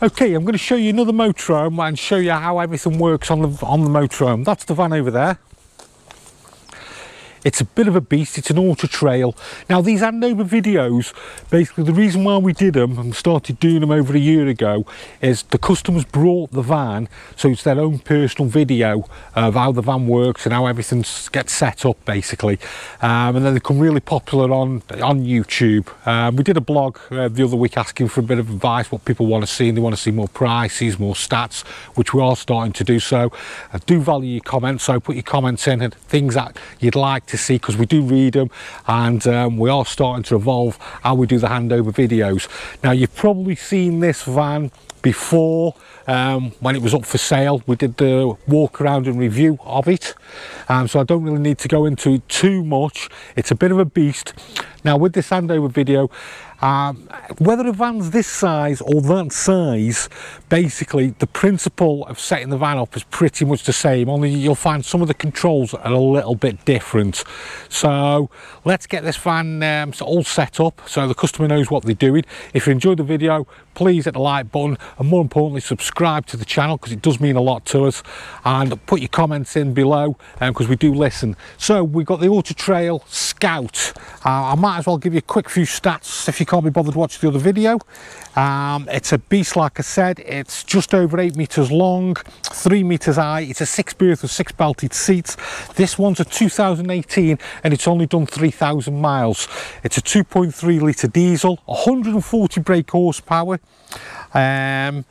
Okay, I'm going to show you another motorhome and show you how everything works on the on the motorhome. That's the van over there. It's a bit of a beast, it's an auto trail. Now these handover videos, basically the reason why we did them and started doing them over a year ago is the customers brought the van, so it's their own personal video of how the van works and how everything gets set up basically. Um, and then they become really popular on, on YouTube. Um, we did a blog uh, the other week asking for a bit of advice, what people want to see and they want to see more prices, more stats, which we are starting to do so. I do value your comments, so put your comments in and things that you'd like to see because we do read them and um, we are starting to evolve how we do the handover videos. Now you've probably seen this van before um, when it was up for sale. We did the walk around and review of it. Um, so I don't really need to go into too much. It's a bit of a beast. Now with this handover video um, whether a van's this size or that size, basically the principle of setting the van up is pretty much the same, only you'll find some of the controls are a little bit different. So let's get this van um, all set up so the customer knows what they're doing. If you enjoyed the video, please hit the like button and more importantly subscribe to the channel because it does mean a lot to us and put your comments in below because um, we do listen. So we've got the Auto Trail Scout. Uh, I might as well give you a quick few stats if you can't be bothered watching the other video. Um, it's a beast like I said, it's just over 8 metres long, 3 metres high, it's a 6 berth with 6 belted seats. This one's a 2018 and it's only done 3,000 miles. It's a 2.3 litre diesel, 140 brake horsepower. Um,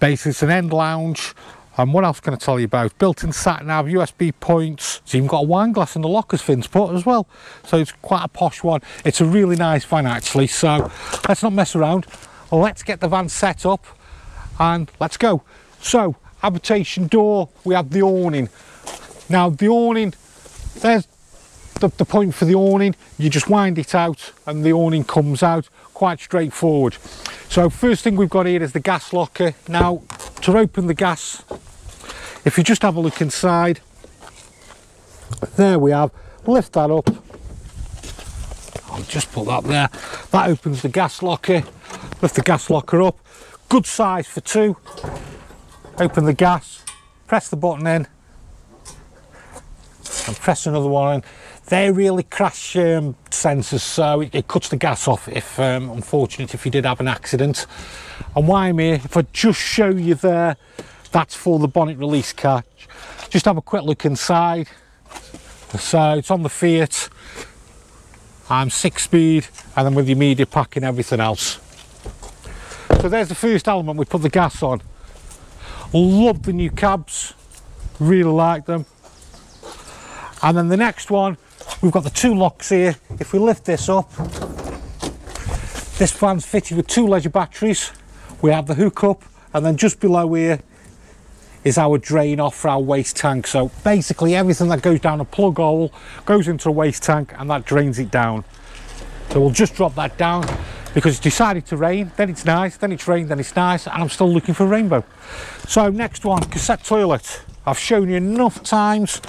basically it's an end lounge, and what else can I tell you about? Built-in sat nav, USB points. It's even got a wine glass in the lockers Finn's put as well. So it's quite a posh one. It's a really nice van actually. So let's not mess around. Let's get the van set up and let's go. So habitation door, we have the awning. Now the awning, there's the, the point for the awning. You just wind it out and the awning comes out. Quite straightforward. So first thing we've got here is the gas locker. Now to open the gas if you just have a look inside there we have. Lift that up. I'll just put that there. That opens the gas locker. Lift the gas locker up. Good size for two. Open the gas. Press the button in. And press another one in. They're really crash um, sensors so it, it, cuts the gas off if um, unfortunate if you did have an accident. And why I'm here if I just show you there that's for the bonnet release catch just have a quick look inside. So it's on the Fiat. I'm six speed and then with the media pack and everything else. So there's the first element we put the gas on. Love the new cabs. Really like them. And then the next one we've got the two locks here. If we lift this up this van's fitted with two leisure batteries. We have the hookup and then just below here is our drain off for our waste tank. So basically everything that goes down a plug hole goes into a waste tank and that drains it down. So we'll just drop that down because it's decided to rain. Then it's nice then it's rain then it's nice and I'm still looking for rainbow. So next one cassette toilet. I've shown you enough times.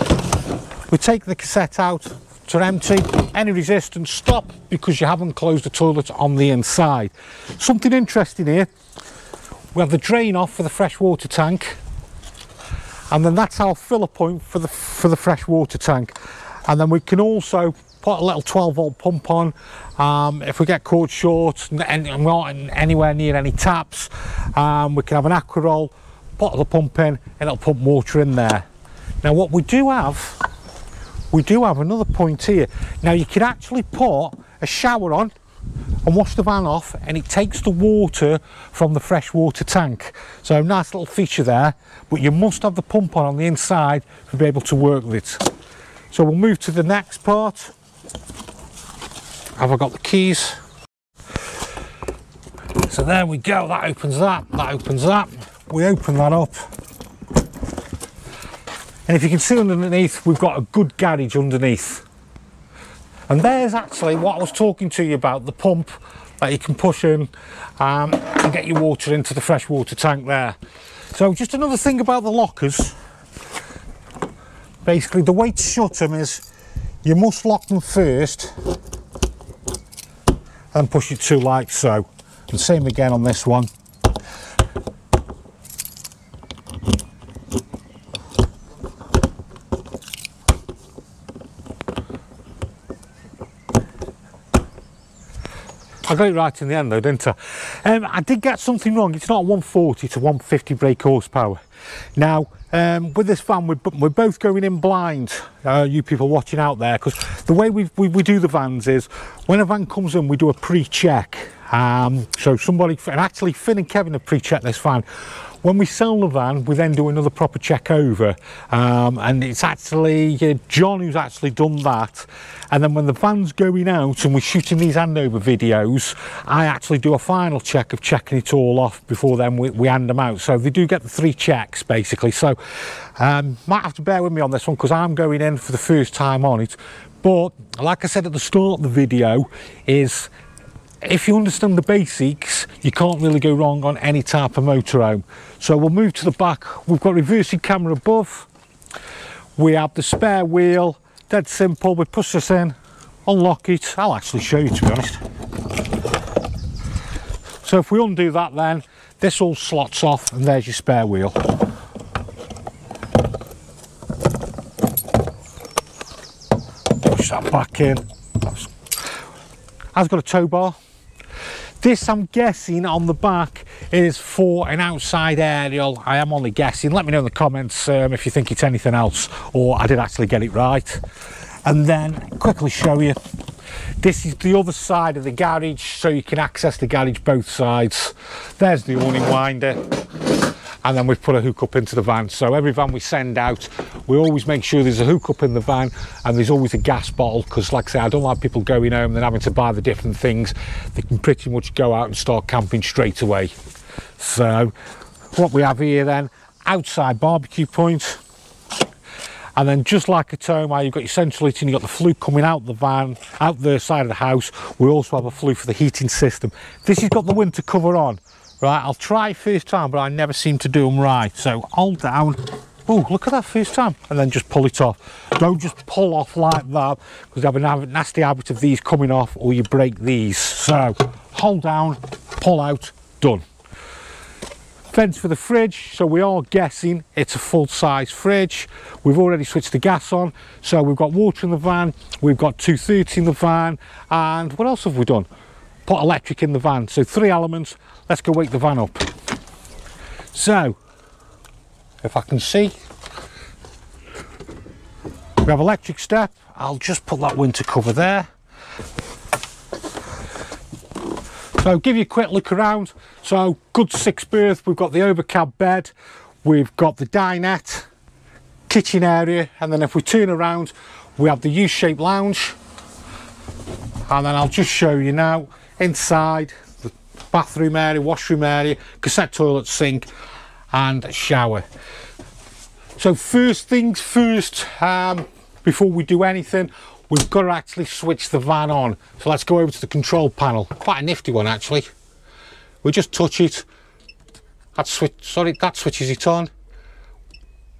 We take the cassette out to empty. Any resistance stop because you haven't closed the toilet on the inside. Something interesting here. We have the drain off for the fresh water tank and then that's our filler point for the for the fresh water tank. And then we can also put a little 12 volt pump on. Um, if we get caught short and, not anywhere near any taps um, we can have an aquaroll put the pump in and it'll pump water in there. Now what we do have we do have another point here. Now you can actually put a shower on and wash the van off and it takes the water from the freshwater tank. So nice little feature there but you must have the pump on on the inside to be able to work with it. So we'll move to the next part. Have I got the keys? So there we go. That opens that that opens that we open that up. And if you can see underneath we've got a good garage underneath and there's actually what I was talking to you about the pump that you can push in um, and get your water into the freshwater tank there. So just another thing about the lockers. Basically the way to shut them is you must lock them first and push it to like so. And same again on this one I got it right in the end though, didn't I? Um, I did get something wrong. It's not 140 to 150 brake horsepower. Now, um, with this van, we're, we're, both going in blind, uh, you people watching out there, because the way we, we, we do the vans is, when a van comes in, we do a pre-check. Um, so somebody, and actually Finn and Kevin have pre-checked this van. When we sell the van, we then do another proper check over, um, and it's actually uh, John who's actually done that. And then when the van's going out and we're shooting these handover videos, I actually do a final check of checking it all off before then we, we hand them out. So they do get the three checks basically. So um, might have to bear with me on this one because I'm going in for the first time on it. But like I said at the start of the video, is if you understand the basics, you can't really go wrong on any type of motorhome. So we'll move to the back. We've got reversing camera above. We have the spare wheel, dead simple. We push this in, unlock it. I'll actually show you to be honest. So if we undo that then, this all slots off and there's your spare wheel. Push that back in. Has got a tow bar this, I'm guessing, on the back is for an outside aerial. I am only guessing. Let me know in the comments um, if you think it's anything else or I did actually get it right. And then quickly show you. This is the other side of the garage, so you can access the garage both sides. There's the awning winder and then we've put a hookup into the van. So every van we send out, we always make sure there's a hookup in the van and there's always a gas bottle because like I say, I don't like people going home and having to buy the different things. They can pretty much go out and start camping straight away. So what we have here then, outside barbecue point, and then just like a Toma, you've got your central heating, you've got the flue coming out the van, out the side of the house. We also have a flue for the heating system. This has got the winter cover on. Right, I'll try first time, but I never seem to do them right. So hold down. Oh, look at that first time. And then just pull it off. Don't just pull off like that, because you have a nasty habit of these coming off, or you break these. So hold down, pull out, done. Fence for the fridge, so we are guessing it's a full-size fridge. We've already switched the gas on, so we've got water in the van, we've got 230 in the van, and what else have we done? Put electric in the van, so three elements, let's go wake the van up. So, if I can see, we have electric step. I'll just put that winter cover there. So give you a quick look around. So good six berth. We've got the overcab bed. We've got the dinette, kitchen area. And then if we turn around, we have the U-shaped lounge. And then I'll just show you now inside the bathroom area, washroom area, cassette toilet, sink and shower. So first things first, um, before we do anything, we've got to actually switch the van on. So let's go over to the control panel. Quite a nifty one actually. We just touch it. That switch, sorry, that switches it on.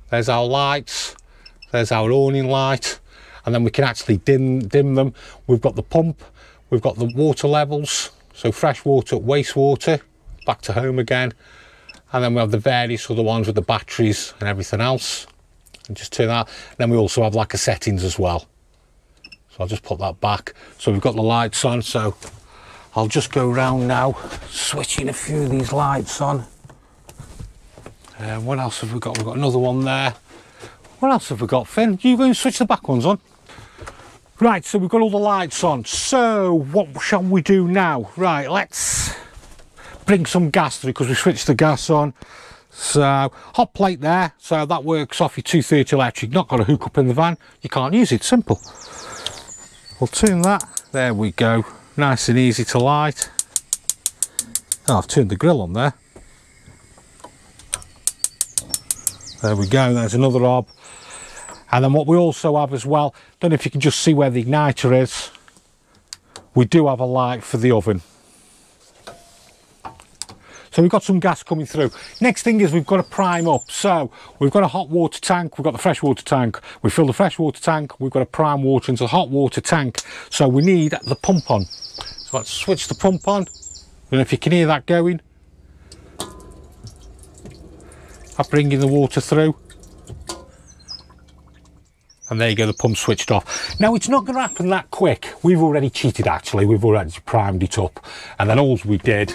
There's our lights. There's our awning light. And then we can actually dim, dim them. We've got the pump. We've got the water levels. So fresh water, wastewater, back to home again. And then we have the various other ones with the batteries and everything else. And just turn that. And then we also have like a settings as well. So I'll just put that back. So we've got the lights on. So I'll just go around now, switching a few of these lights on. And uh, what else have we got? We've got another one there. What else have we got, Finn? You going to switch the back ones on? Right, so we've got all the lights on. So what shall we do now? Right, let's bring some gas through because we switched the gas on. So hot plate there, so that works off your 230 electric. Not got a hook up in the van, you can't use it, simple. We'll turn that, there we go. Nice and easy to light. Oh, I've turned the grill on there. There we go, there's another hob. And then what we also have as well, don't know if you can just see where the igniter is. We do have a light for the oven. So we've got some gas coming through. Next thing is we've got to prime up. So we've got a hot water tank, we've got the fresh water tank. We fill the fresh water tank, we've got to prime water into the hot water tank. So we need the pump on. So let's switch the pump on. I don't know if you can hear that going. I'm bringing the water through. And there you go, the pump switched off. Now it's not going to happen that quick. We've already cheated actually, we've already primed it up. And then all we did,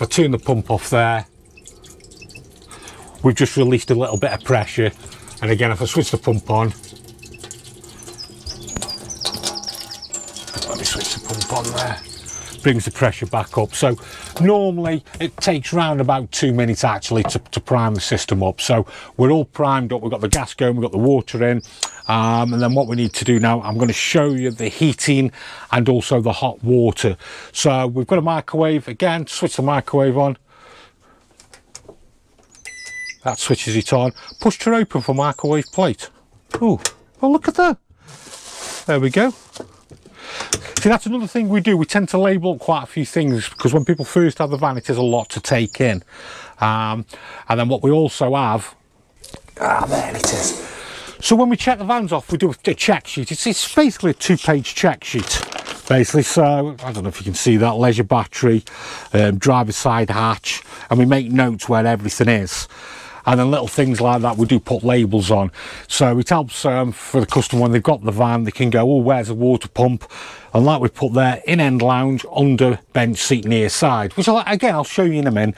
I turn the pump off there, we've just released a little bit of pressure. And again, if I switch the pump on, let me switch the pump on there brings the pressure back up. So normally it takes around about two minutes actually to, to prime the system up. So we're all primed up, we've got the gas going, we've got the water in. Um, and then what we need to do now, I'm going to show you the heating and also the hot water. So we've got a microwave, again, switch the microwave on. That switches it on. Push to open for microwave plate. Oh, well look at that. There we go. See, that's another thing we do. We tend to label quite a few things because when people first have the van, it is a lot to take in. Um, and then what we also have, ah, there it is. So when we check the vans off, we do a check sheet. It's, it's basically a two-page check sheet, basically. So I don't know if you can see that leisure battery, um, driver side hatch, and we make notes where everything is and then little things like that we do put labels on. So it helps um, for the customer when they've got the van they can go oh where's the water pump? And like we put there in end lounge under bench seat near side which I'll, again I'll show you in a minute.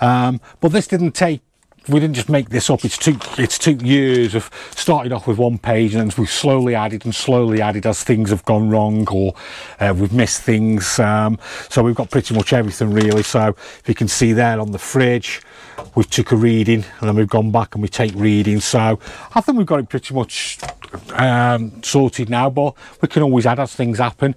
Um, but this didn't take we didn't just make this up. It's two, it's took years of started off with one page and we've slowly added and slowly added as things have gone wrong or uh, we've missed things um, so we've got pretty much everything really. So if you can see there on the fridge we've took a reading and then we've gone back and we take readings so I think we've got it pretty much um, sorted now but we can always add as things happen.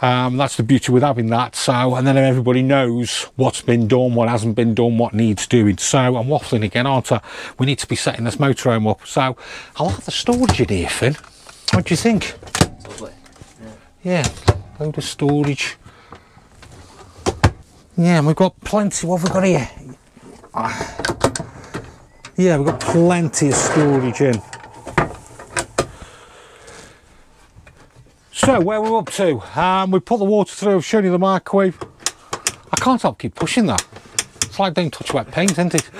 Um, that's the beauty with having that. So and then everybody knows what's been done what hasn't been done what needs doing. So I'm waffling again aren't I? We need to be setting this motorhome up. So I like the storage in here Finn. What do you think? Lovely. yeah, yeah load of storage. Yeah, and we've got plenty. What have we got here? Yeah, we've got plenty of storage in. So, where we're up to, um, we put the water through, I've shown you the microwave. I can't help keep pushing that. It's like don't touch wet paint, isn't it?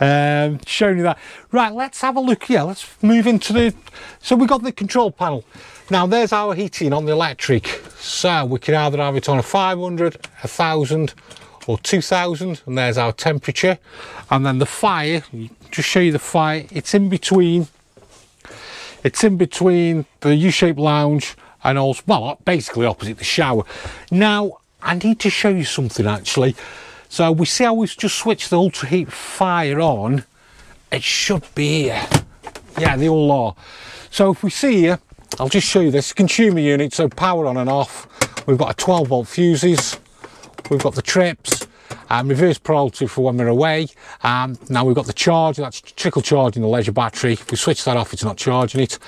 um, showing you that. Right, let's have a look here. Let's move into the... So we've got the control panel. Now, there's our heating on the electric. So we can either have it on a 500, a 1000 or 2000 and there's our temperature. And then the fire just show you the fire it's in between it's in between the u-shaped lounge and also well basically opposite the shower. Now i need to show you something actually. So we see how we've just switched the ultra heat fire on. It should be here. Yeah they all are. So if we see here i'll just show you this. Consumer unit so power on and off. We've got a 12 volt fuses we've got the trips um, reverse polarity for when we're away. Um, now we've got the charge that's trickle charging the leisure battery. If we switch that off it's not charging it.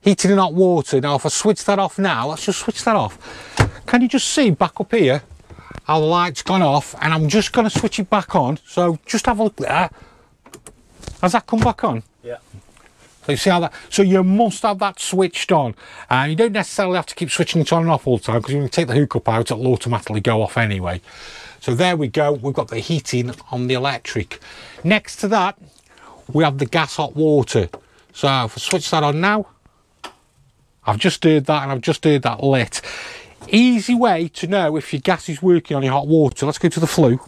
Heating and hot water. Now if I switch that off now let's just switch that off. Can you just see back up here how the light's gone off? And I'm just going to switch it back on. So just have a look there has that come back on? Yeah so you see how that, so you must have that switched on. And you don't necessarily have to keep switching it on and off all the time because when you take the hookup out, it'll automatically go off anyway. So there we go, we've got the heating on the electric. Next to that, we have the gas hot water. So if I switch that on now, I've just heard that and I've just heard that lit. Easy way to know if your gas is working on your hot water. Let's go to the flue.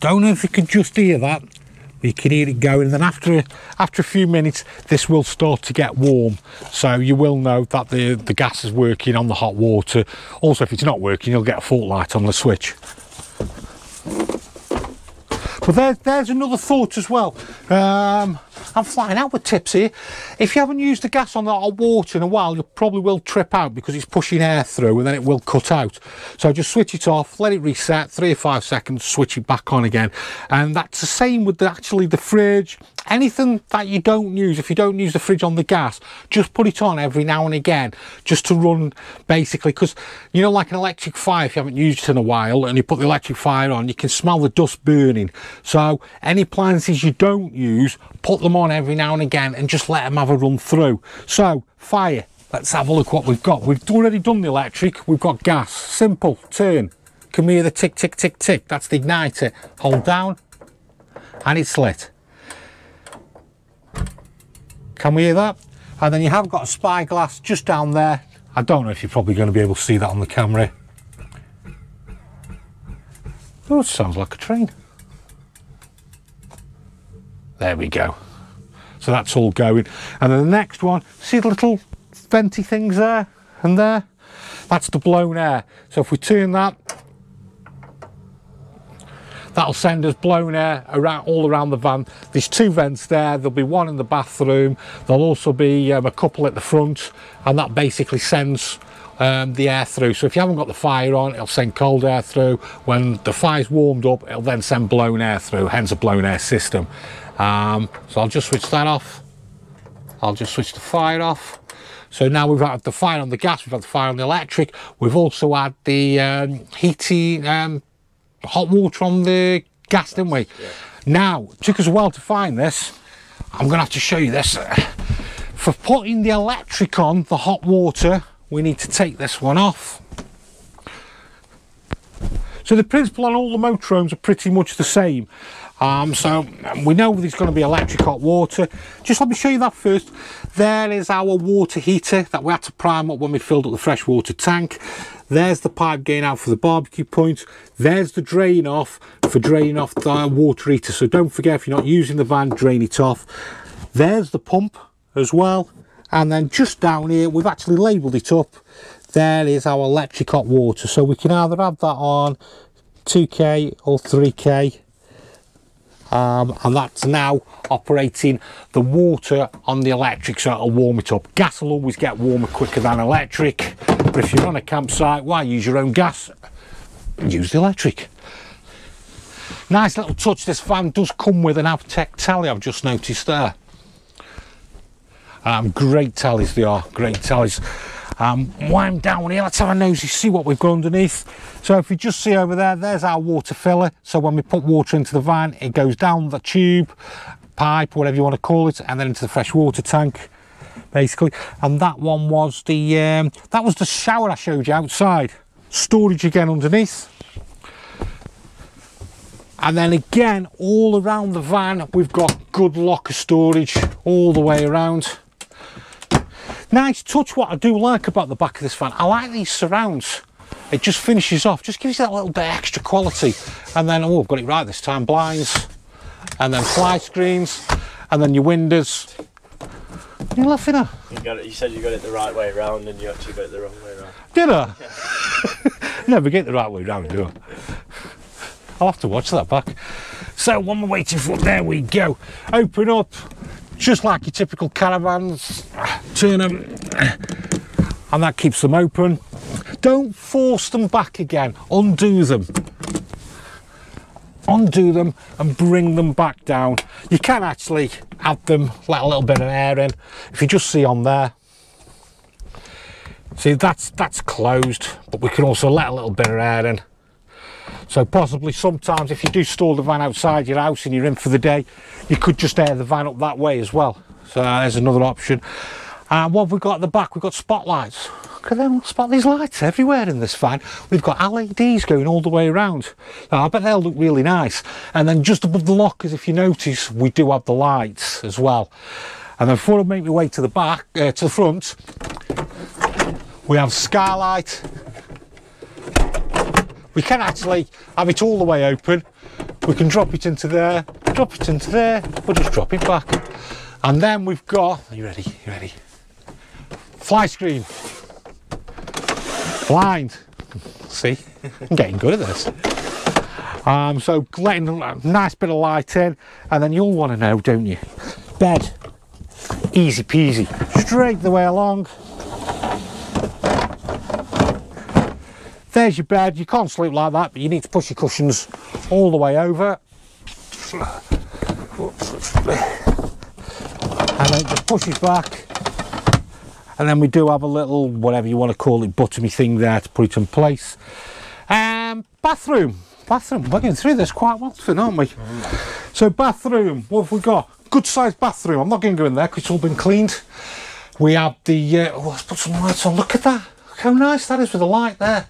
Don't know if you can just hear that. You can hear it going, and then after after a few minutes, this will start to get warm. So you will know that the the gas is working on the hot water. Also, if it's not working, you'll get a fault light on the switch. But there, there's another thought as well. Um, I'm flying out with tips here. If you haven't used the gas on that hot water in a while, you probably will trip out because it's pushing air through and then it will cut out. So just switch it off, let it reset, three or five seconds, switch it back on again. And that's the same with the, actually the fridge. Anything that you don't use, if you don't use the fridge on the gas, just put it on every now and again, just to run basically, because you know, like an electric fire, if you haven't used it in a while and you put the electric fire on, you can smell the dust burning. So any appliances you don't use, put them on every now and again and just let them have a run through. So fire, let's have a look what we've got. We've already done the electric, we've got gas, simple, turn. Can we hear the tick, tick, tick, tick? That's the igniter. Hold down, and it's lit. Can we hear that? And then you have got a spyglass just down there. I don't know if you're probably going to be able to see that on the camera. Oh, it sounds like a train. There we go. So that's all going. And then the next one, see the little venty things there and there? That's the blown air. So if we turn that, that'll send us blown air around all around the van. There's two vents there. There'll be one in the bathroom. There'll also be um, a couple at the front, and that basically sends um, the air through. So if you haven't got the fire on, it'll send cold air through. When the fire's warmed up, it'll then send blown air through, hence a blown air system. Um, so I'll just switch that off. I'll just switch the fire off. So now we've had the fire on the gas, we've had the fire on the electric, we've also had the um, heating, um, hot water on the gas, didn't we? Yeah. Now, took us a while to find this. I'm going to have to show you this. For putting the electric on, the hot water, we need to take this one off. So the principle on all the motorhomes are pretty much the same. Um, so we know there's going to be electric hot water. Just let me show you that first. There is our water heater that we had to prime up when we filled up the freshwater tank. There's the pipe going out for the barbecue point. There's the drain off for draining off the water heater. So don't forget if you're not using the van, drain it off. There's the pump as well. And then just down here, we've actually labelled it up there is our electric hot water so we can either have that on 2k or 3k um, and that's now operating the water on the electric so it'll warm it up. Gas will always get warmer quicker than electric but if you're on a campsite why use your own gas? Use the electric. Nice little touch this van does come with an Avtex tally I've just noticed there. Um, great tallies they are great tallies um, while I'm down here, let's have a nosy, see what we've got underneath. So if you just see over there, there's our water filler. So when we put water into the van, it goes down the tube, pipe, whatever you want to call it, and then into the fresh water tank, basically. And that one was the, um, that was the shower I showed you outside. Storage again underneath. And then again, all around the van, we've got good locker storage all the way around. Nice touch what I do like about the back of this van. I like these surrounds. It just finishes off, just gives you that little bit extra quality. And then, oh, I've got it right this time, blinds. And then fly screens. And then your windows. You're laughing at? You got it. You said you got it the right way around, and you actually got it the wrong way around. Did I? Yeah. Never get the right way around, do I? I'll have to watch that back. So, one we're waiting for, there we go. Open up, just like your typical caravans. Turn them and that keeps them open. Don't force them back again. Undo them. Undo them and bring them back down. You can actually add them let a little bit of air in. If you just see on there. See that's that's closed but we can also let a little bit of air in so possibly sometimes if you do store the van outside your house and you're in for the day, you could just air the van up that way as well. So there's another option. And uh, what have we got at the back? We've got spotlights. Look at them, spot these lights everywhere in this van. We've got LEDs going all the way around. Now, I bet they'll look really nice. And then just above the lockers, if you notice, we do have the lights as well. And then before I make my way to the back, uh, to the front, we have skylight we can actually have it all the way open. We can drop it into there drop it into there. We'll just drop it back. And then we've got are you ready? You ready? Fly screen. Blind. See? I'm getting good at this. Um, so letting a nice bit of light in and then you'll want to know don't you? Bed. Easy peasy. Straight the way along There's your bed. You can't sleep like that, but you need to push your cushions all the way over. And then just push it back. And then we do have a little, whatever you want to call it, buttomy thing there to put it in place. Um, bathroom. Bathroom. We're getting through this quite well, aren't we? So bathroom, what have we got? Good sized bathroom. I'm not going to go in there because it's all been cleaned. We have the, uh, oh, let's put some lights on. Look at that. Look how nice that is with the light there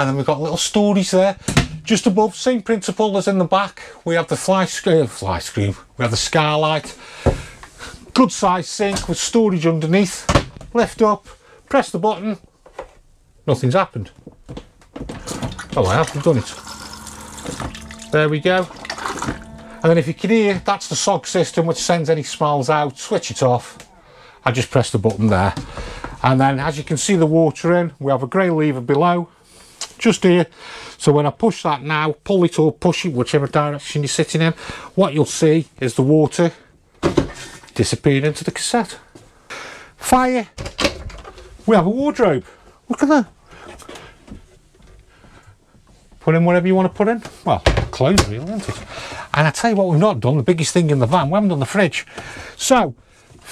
and then we've got little storage there Just above, same principle as in the back, we have the fly screen, uh, fly screen, we have the skylight. Good size sink with storage underneath. Lift up, press the button, nothing's happened. Oh, I have done it. There we go. And then if you can hear, that's the SOG system which sends any smells out. Switch it off. I just press the button there. And then as you can see the water in, we have a grey lever below, just here. So when I push that now, pull it or push it, whichever direction you're sitting in, what you'll see is the water disappearing into the cassette. Fire. We have a wardrobe. Look at that. Put in whatever you want to put in. Well, clothes really, isn't it? And I tell you what we've not done, the biggest thing in the van, we haven't done the fridge. So,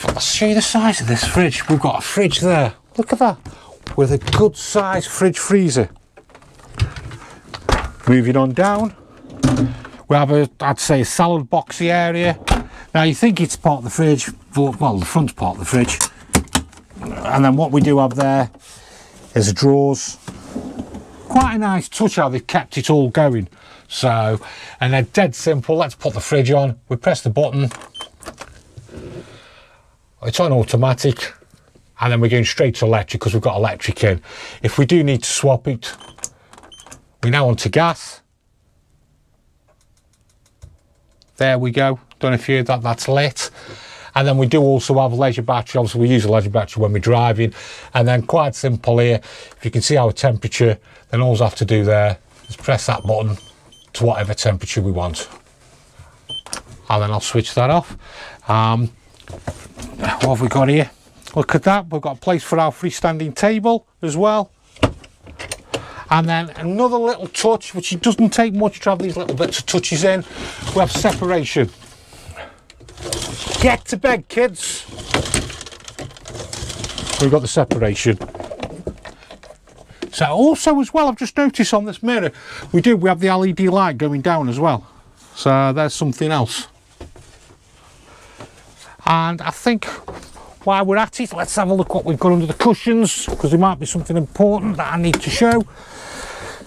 I'll show you the size of this fridge. We've got a fridge there. Look at that. With a good size fridge freezer. Moving on down. We have a, I'd say, a salad boxy area. Now you think it's part of the fridge, well, the front part of the fridge. And then what we do have there is drawers quite a nice touch how they've kept it all going. So, and they're dead simple. Let's put the fridge on. We press the button. It's on automatic. And then we're going straight to electric because we've got electric in. If we do need to swap it, we're now onto gas. There we go. Know if you heard that, that's lit. And then we do also have a leisure battery. Obviously, we use a leisure battery when we're driving. And then quite simple here, if you can see our temperature, then all we have to do there is press that button to whatever temperature we want. And then I'll switch that off. Um, what have we got here? Look at that, we've got a place for our freestanding table as well. And then another little touch, which it doesn't take much to have these little bits of touches in. We have separation. Get to bed, kids. We've got the separation. So also as well, I've just noticed on this mirror, we do, we have the LED light going down as well. So there's something else. And I think while we're at it, let's have a look what we've got under the cushions, because there might be something important that I need to show.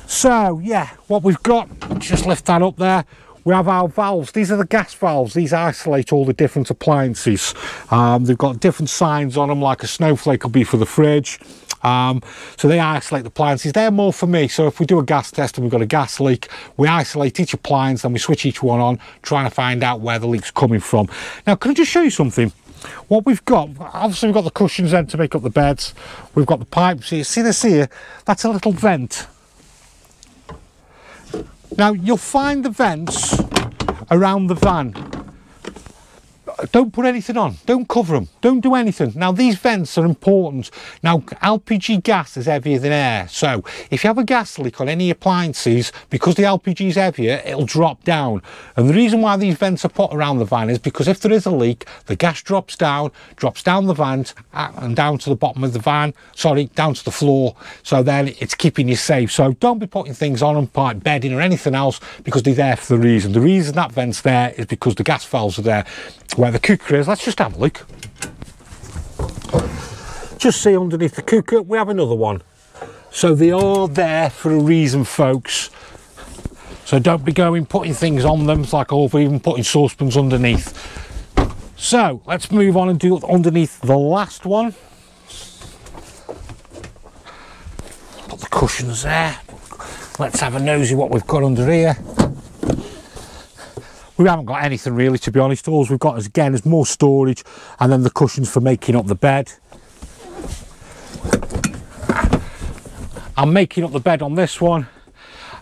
So yeah, what we've got, just lift that up there. We have our valves. These are the gas valves. These isolate all the different appliances. Um, they've got different signs on them like a snowflake will be for the fridge. Um, so they isolate the appliances. They're more for me. So if we do a gas test and we've got a gas leak we isolate each appliance then we switch each one on trying to find out where the leak's coming from. Now can I just show you something what we've got obviously we've got the cushions then to make up the beds. We've got the pipes here. See this here? That's a little vent. Now you'll find the vents around the van don't put anything on. Don't cover them don't do anything. Now these vents are important. Now lpg gas is heavier than air. So if you have a gas leak on any appliances because the lpg is heavier it'll drop down. And the reason why these vents are put around the van is because if there is a leak the gas drops down drops down the vent uh, and down to the bottom of the van sorry down to the floor. So then it's keeping you safe. So don't be putting things on and pipe bedding or anything else because they're there for the reason. The reason that vent's there is because the gas valves are there. Where the cooker is. Let's just have a look. Just see underneath the cooker, we have another one. So they are there for a reason, folks. So don't be going putting things on them, it's like over even putting saucepans underneath. So let's move on and do underneath the last one. Put the cushions there. Let's have a nosy what we've got under here we haven't got anything really to be honest. All we've got is again is more storage and then the cushions for making up the bed. I'm making up the bed on this one.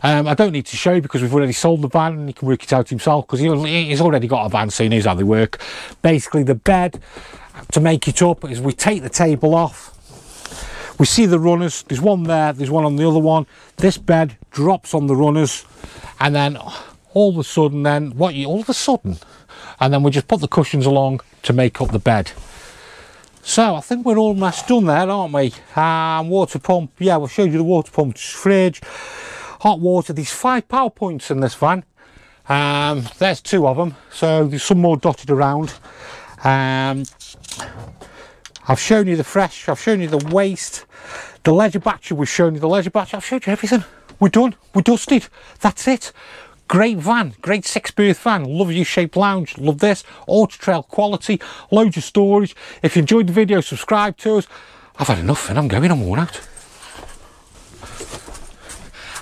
Um, I don't need to show you because we've already sold the van and he can work it out himself because he's already got a van so he knows how they work. Basically the bed to make it up is we take the table off. We see the runners. There's one there there's one on the other one. This bed drops on the runners and then all of a sudden then what you all of a sudden? And then we just put the cushions along to make up the bed. So I think we're almost done there aren't we? Um, water pump yeah we'll show you the water pump fridge. Hot water there's five power points in this van. Um, there's two of them so there's some more dotted around. Um, I've shown you the fresh I've shown you the waste. The leisure battery we've shown you the leisure battery. I've showed you everything. We're done. We're dusted. That's it. Great van, great six berth van, love your shaped lounge, love this, auto trail quality, loads of storage. If you enjoyed the video, subscribe to us. I've had enough and I'm going, I'm worn out.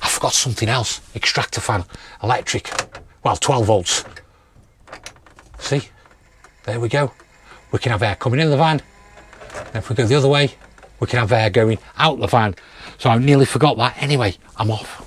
I forgot something else, extractor fan, electric, well 12 volts. See, there we go. We can have air coming in the van. And if we go the other way, we can have air going out the van. So I nearly forgot that. Anyway, I'm off.